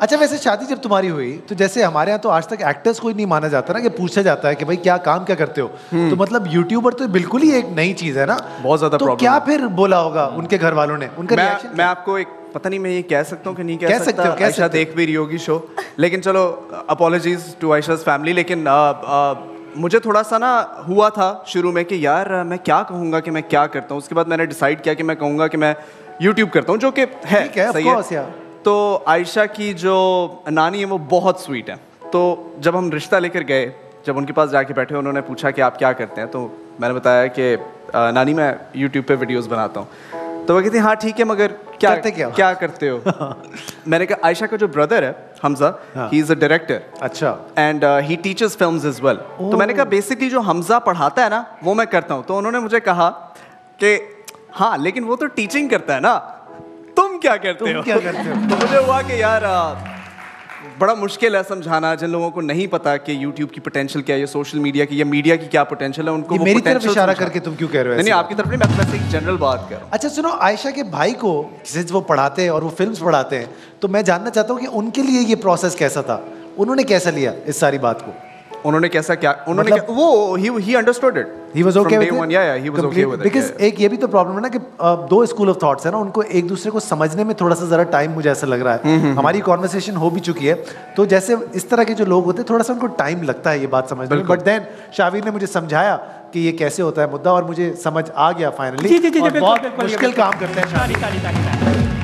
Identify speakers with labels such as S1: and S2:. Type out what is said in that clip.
S1: अच्छा वैसे शादी जब तुम्हारी हुई तो जैसे हमारे यहाँ तो आज तक एक्टर्स को ही नहीं माना जाता ना कि पूछा जाता है कि भाई क्या काम क्या करते हो। तो मतलब यूट्यूबर तो बिल्कुल ही एक नई चीज़ है ना।
S2: हम्म। बहुत ज़्यादा
S1: तो क्या फिर बोला होगा उनके घर वालों ने? उनका
S2: मैं मैं आपको एक पता नहीं मैं ये कह सकता हूँ कि नहीं कह,
S1: कह सकते हो, कह
S2: आयशा देख भी रही होगी शो लेकिन चलो अपोलॉजीज टू आयशाज फैमिली लेकिन मुझे थोड़ा सा ना हुआ था शुरू में कि यार मैं क्या कहूँगा कि मैं क्या करता हूँ। उसके बाद मैंने डिसाइड किया कि मैं कहूँगा कि मैं यूट्यूब करता हूँ जो कि है
S1: है,
S2: सही
S1: yeah.
S2: तो आयशा की जो नानी है वो बहुत स्वीट है। तो जब हम रिश्ता लेकर गए जब उनके पास जाके बैठे उन्होंने पूछा कि आप क्या करते हैं तो मैंने बताया कि नानी मैं यूट्यूब पे वीडियोस बनाता हूँ। तो वो कहती हाँ ठीक है मगर क्या
S1: करते क्या
S2: क्या करते हो? मैंने कहा आयशा का जो ब्रदर है Hamza he. Is a director
S1: अच्छा।
S2: And he teachers film is well तो मैंने कहा बेसिकली जो हमजा पढ़ाता है ना वो मैं करता हूँ। तो उन्होंने मुझे कहा कि हाँ लेकिन वो तो टीचिंग करता है ना। क्या करते
S1: तुम
S2: हो?
S1: क्या करते हो?
S2: तो मुझे हुआ कि यार बड़ा मुश्किल है समझाना जिन लोगों को नहीं पता कि YouTube की पोटेंशियल क्या है या सोशल मीडिया की या मीडिया की क्या पोटेंशियल है उनको
S1: मेरी तरफ़ इशारा करके तुम क्यों कह रहे हो
S2: नहीं आपकी तरफ़ नहीं मैं वैसे एक जनरल बात कर
S1: अच्छा सुनो आयशा के भाई को जिस वो पढ़ाते हैं और वो फिल्म्स पढ़ाते हैं तो मैं जानना चाहता हूँ कि उनके लिए ये प्रोसेस कैसा था? उन्होंने कैसा लिया इस सारी बात को?
S2: उन्होंने कैसा क्या उन्होंने
S1: मतलब-
S2: क्या, वो he he understood it.
S1: He was okay with
S2: day one, yeah yeah he was okay with it
S1: because एक ये भी तो प्रॉब्लम है ना कि दो स्कूल ऑफ़ थॉट्स है ना उनको एक दूसरे को समझने में थोड़ा सा जरा टाइम मुझे ऐसा लग रहा है। हमारी कॉन्वर्सेशन हो भी चुकी है तो जैसे इस तरह के जो लोग होते हैं थोड़ा सा उनको टाइम लगता है ये बात समझने में। बट देन शावीर ने मुझे समझाया कि ये कैसे होता है मुद्दा और मुझे समझ आ गया फाइनली बहुत मुश्किल काम करते हैं